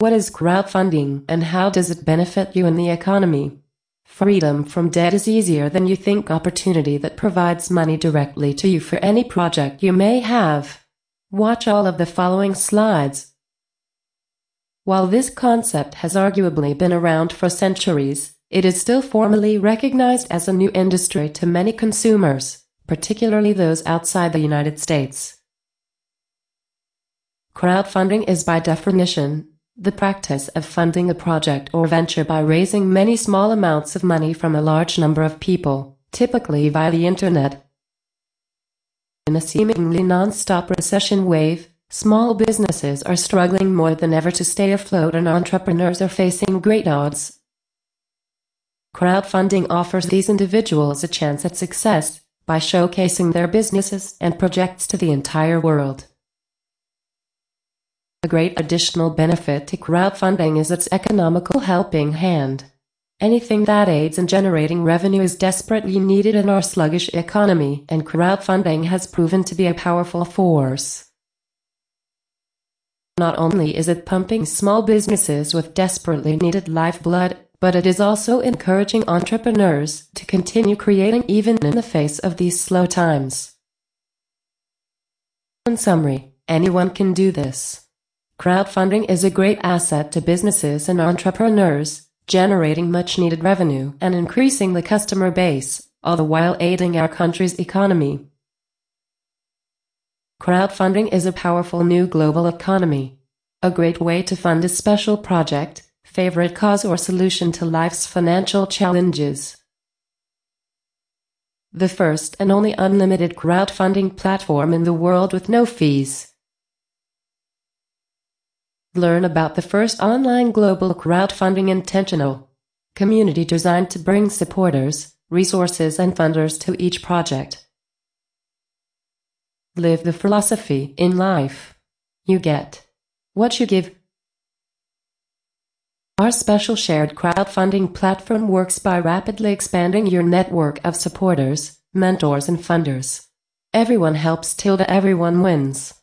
What is crowdfunding and how does it benefit you and the economy? Freedom from debt is easier than you think opportunity that provides money directly to you for any project you may have. Watch all of the following slides. While this concept has arguably been around for centuries, it is still formally recognized as a new industry to many consumers, particularly those outside the United States. Crowdfunding is by definition the practice of funding a project or venture by raising many small amounts of money from a large number of people, typically via the internet. In a seemingly non-stop recession wave, small businesses are struggling more than ever to stay afloat and entrepreneurs are facing great odds. Crowdfunding offers these individuals a chance at success by showcasing their businesses and projects to the entire world. A great additional benefit to crowdfunding is its economical helping hand. Anything that aids in generating revenue is desperately needed in our sluggish economy, and crowdfunding has proven to be a powerful force. Not only is it pumping small businesses with desperately needed lifeblood, but it is also encouraging entrepreneurs to continue creating even in the face of these slow times. In summary, anyone can do this. Crowdfunding is a great asset to businesses and entrepreneurs, generating much needed revenue and increasing the customer base, all the while aiding our country's economy. Crowdfunding is a powerful new global economy. A great way to fund a special project, favorite cause or solution to life's financial challenges. The first and only unlimited crowdfunding platform in the world with no fees. Learn about the first online global crowdfunding intentional community designed to bring supporters, resources, and funders to each project. Live the philosophy in life. You get what you give. Our special shared crowdfunding platform works by rapidly expanding your network of supporters, mentors, and funders. Everyone helps till everyone wins.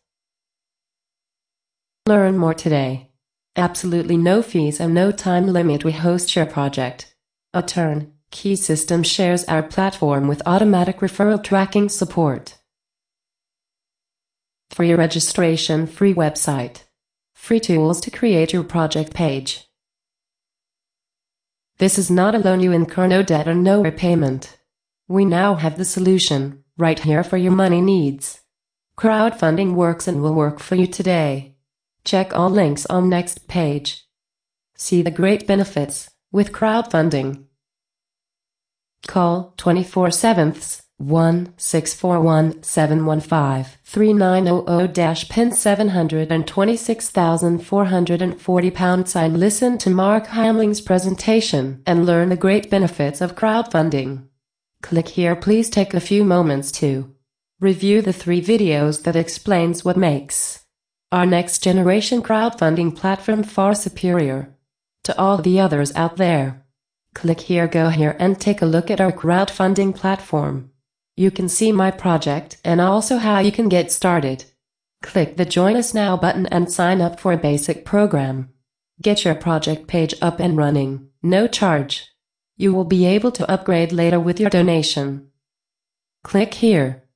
Learn more today. Absolutely no fees and no time limit. We host your project. A turn Key System shares our platform with automatic referral tracking support. Free registration, free website. Free tools to create your project page. This is not a loan you incur no debt or no repayment. We now have the solution, right here for your money needs. Crowdfunding works and will work for you today. Check all links on next page. See the great benefits with crowdfunding. Call 24 7ths 1 641 715 3900 pin 726,440 pound sign. Listen to Mark Hamling's presentation and learn the great benefits of crowdfunding. Click here. Please take a few moments to review the three videos that explains what makes our next generation crowdfunding platform far superior to all the others out there. Click here, go here and take a look at our crowdfunding platform. You can see my project and also how you can get started. Click the Join Us Now button and sign up for a basic program. Get your project page up and running, no charge. You will be able to upgrade later with your donation. Click here.